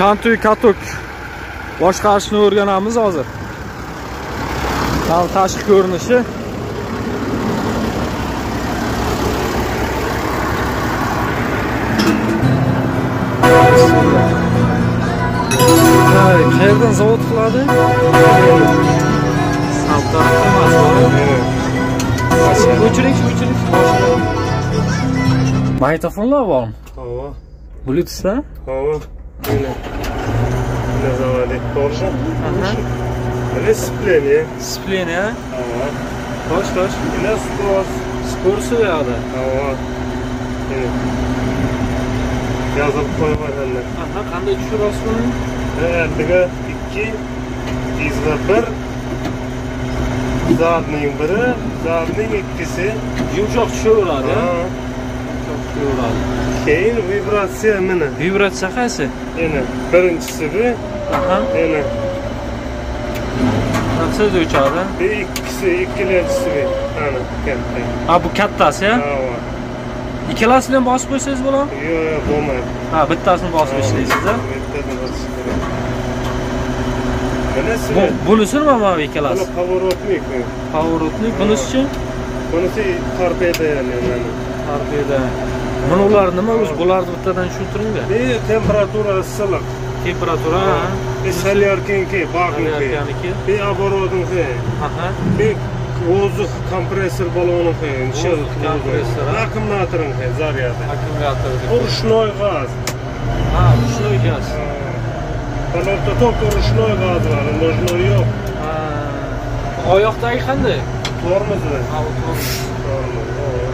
Shantuy katok boshqarishni o'rganamiz hozir. Tashqi ko'rinishi. Hay, qayerdan zavod qiladi? O'chiring, o'chiring. Magnitofonlar bormi? Hava, Bluetoothda? hava. Yine. Et Porsche? Aha. Yine spleniye. Spleniya. Hava. Xo'sh, xo'sh. Yine skos. Skor u yoqda. Hava. Yine. Yazıp koyma sende. Aha, qanday tushirasiz buni? Eldiga ikki, izla bir. Zadning biri, zadning ikkisi. Yumshoq tushaveradi, Ha. yumshoq tushaveradi. Keyin vibratsiya mana. Vibratsiya qaysi? Yana birinchisi bu, Aha. yana Siz o'chadi. bu ikkisi, ikkincisi bu. Ana, katta. Ha, bu kattasi, ya? Hava. Ikkalasini ham bosib qo'ysangiz bo'ladimi? Yo'q, yo'q, bo'lmaydi. Ha, bittasini bosib ishlaysiz, a? Bittadan bosish kerak. Bunisi Bu bunisimi mana bu ikkalasi? Buni поворотник. Поворотni, bunisi-chi? Bunisi torpeda yani. yani. mana ular nima o'zi? Bularni bittadan tushuntiringlar. Temperatura issiqlik temperatura shalyarkiniki bakniki bu оборотники bu воздух компрессор баллоники компрессор аккумуляторники заряды аккумулятор ручной газ а ручной газ Kanatda top uruşnoy gaz. Var, ножной yo'q. Oyoqdagi qanday? mu? Ha, tormuz. Tormoz.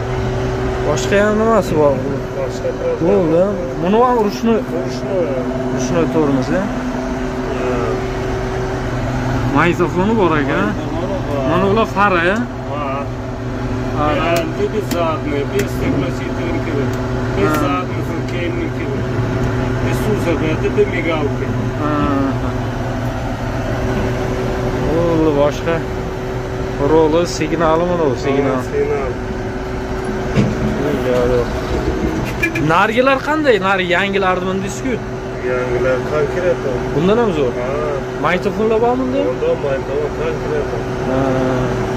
Boshqa ham nimasi bor? Boshqa Bo'ldi. Buni ham rучной, Ручной. rучной tormoz, ya. Magnitofoni bor ekan. Mana ular fara, ya. Ha. Fara. Bir беззадный, без стеклосителинки, без А. задних рукейники, без сузабети, без мигалки. Ha. Bo'ldi boshqa. Roli signali mana bu signal. Signal. narigilar qanday? Nari yangilarni deysizku yangilar konkret bundan ham zo'r. Magnitofonlar bormi unda bor magnitofon konkret